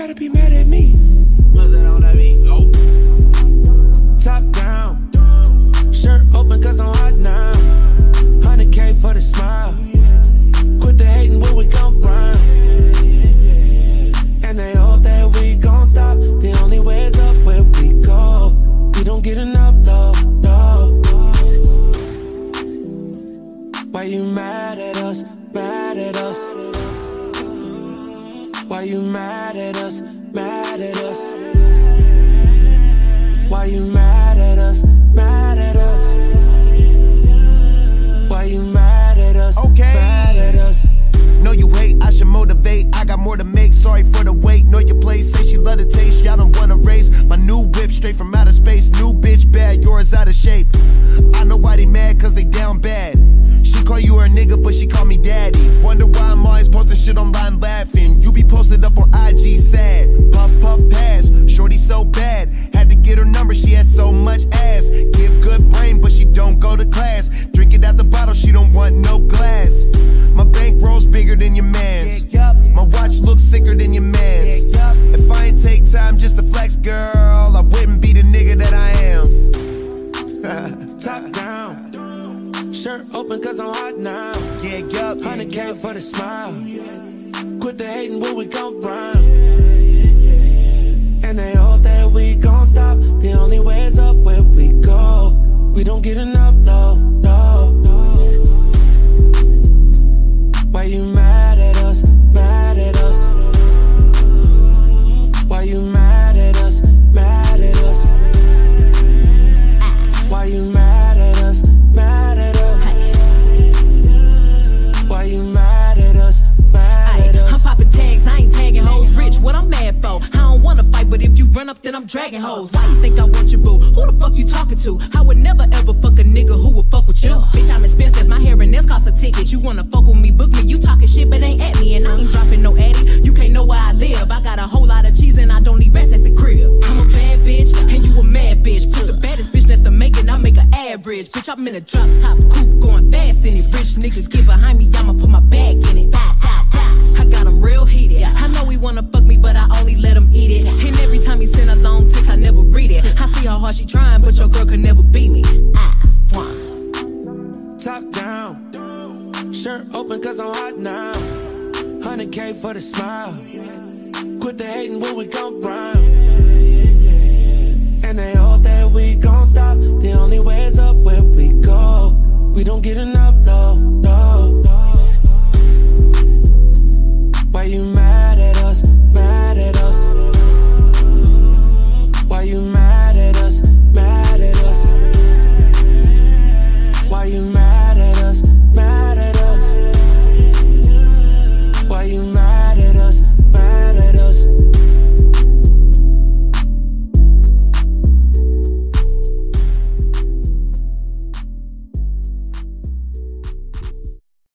gotta be mad at me. That on that mean? Oh. Top down. Shirt open cause I'm hot now. 100k for the smile. Quit the hating when we come round. And they hope that we gon' stop. The only way is up where we go. We don't get enough though, no. Why you mad at us? Mad at us? Why you mad at us? Mad at us? Why you mad at us? Mad at us? Why you mad at us? Okay. Mad at us? Know you hate, I should motivate. I got more to make, sorry for the wait. Know your place, say she love the taste. Y'all don't wanna race. My new whip straight from outer space. New bitch bad, yours out of shape. I know why they mad, cause they down bad. She call you her nigga, but she call me daddy. Wonder why I'm always posting shit online laughing. You posted up on IG sad. Puff, puff, pass. Shorty so bad. Had to get her number, she has so much ass. Give good brain, but she don't go to class. Drink it out the bottle, she don't want no glass. My bank rolls bigger than your man's. My watch looks sicker than your man's. If I ain't take time just to flex, girl, I wouldn't be the nigga that I am. Top down. Shirt open cause I'm hot now. Yeah, yup. 100k for the smile. Quit the hating when we come round. And they hope up, then I'm dragging hoes. Why you think I want your boo? Who the fuck you talking to? I would never ever fuck a nigga who would fuck with you. Bitch, I'm expensive, my hair and nails cost a ticket. You wanna fuck with me, book me. You talking shit, but ain't at me, and I ain't dropping no addy. You can't know where I live. I got a whole lot of cheese, and I don't need rest at the crib. I'm a bad bitch, and you a mad bitch. Put the baddest bitch next to Megan, I make an average. Bitch, I'm in a drop top coupe, going fast in it. Rich niggas get behind me, I'ma how hard she trying, but your girl could never beat me. Ah, mwah. Top down. Shirt open cause I'm hot now. 100k for the smile. Quit the hating when we come round. And they hope that we gon' stop. The only way is up where we go. We don't get enough, no, no.